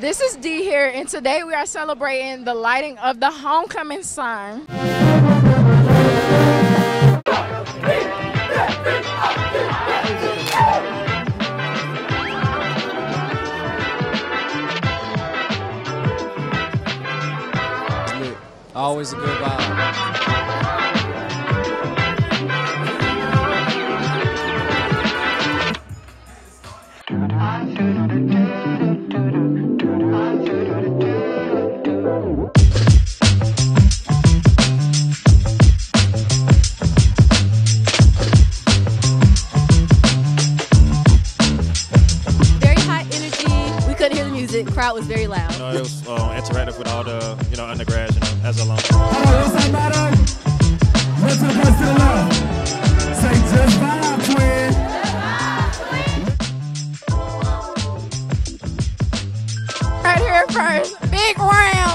This is Dee here, and today we are celebrating the lighting of the homecoming sign. Always a good vibe. We couldn't hear the music. Crowd was very loud. You know, it was uh, interactive with all the, you know, undergrads, you know, as alum. Right here first, big round.